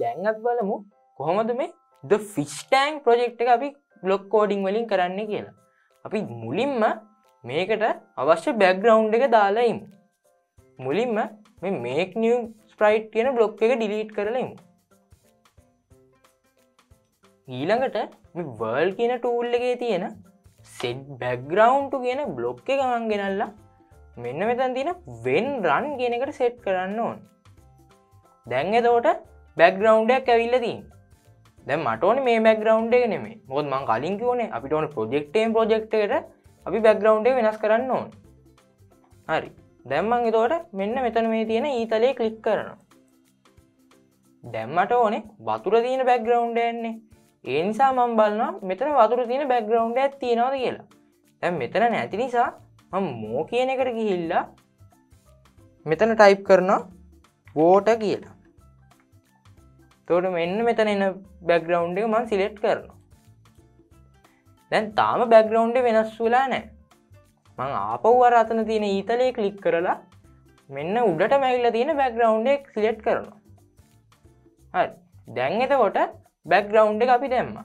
දැන් අප බලමු. කොහොමද මේ ද ෆිස්ටෑන් ප්‍රජෙක්් එක අපි බ්ලොක් කෝඩිං වලින් කරන්න කියලා. අපි මුලින්ම මේකට අවශ්‍ය බැග්‍රවුන්් එක දාලායිමු මුලින්ම මේ මේක් නිිය ස්ප්‍රයිට් කියන බ්ලොක් එක ඩිලීට් කරලමු ඊළඟට වර්ල් කියන ටූල් එකේ තියෙන සෙට් බැග්‍රවන්්ටු කියන බ්ලොග් එක ගමන් ගෙනල්ලා මෙන්න මෙතන් තියෙන වෙන් රන් කියනකට සෙට් කරන්න ඕන්. දැන් එතෝට බැග්‍රවන්්ඩයක් ඇවිල්ල තින් දැ මටන මේ බැග්‍රවන්් එක නෙමේ මොත් මං කලින් කිවනේ අපිට ඕන ප්‍රජෙක්ටේම් ප්‍රජෙක්්කට අපි බැග්‍රවන්් එක වෙනස් කරන්න ඕන්. හරි. දැම්මන් එතෝට මෙන්න මෙතන මේ තියෙන ඊතලේ කලික් කරනවා. දැම්මට ඕනේ වතුර තියෙන බැග්‍රවන්් එන්නේ. ඒ නිසා මම් බලන්නවා මෙතන වතුර තියෙන බැක්ග්‍රවන්් ඇත් තියෙනවාද කියලා. ඇ මෙතන නැති නිසා මම මෝ කියන එකට ගිහිල්ලා මෙතන ටයිප් කරනවා වෝට කියලා. තෝට මෙන්න මෙතන එන බැක්ග්‍රවන්් එක මන් සිලෙට් කරනවා. දැන් තාම බැක්ග්‍රවන්් වෙනස් වෙලා නෑ මං ආපව්වර අතන තියෙන ඊතලේ කලික් කරලා මෙන්න උඩට මැවිල්ල තියෙන බැක්ග්‍රවන්් එක සිලෙට් කරනවා. දැන් එතකොට බැක්ග්‍රවන්් එක අපි දැම්ම.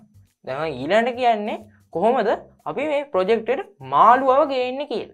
දැම ඊලන්ට කියන්නේ කොහොමද අපි මේ ප්‍රොජෙක්ටට මාළුවව ගේන්න කියලා.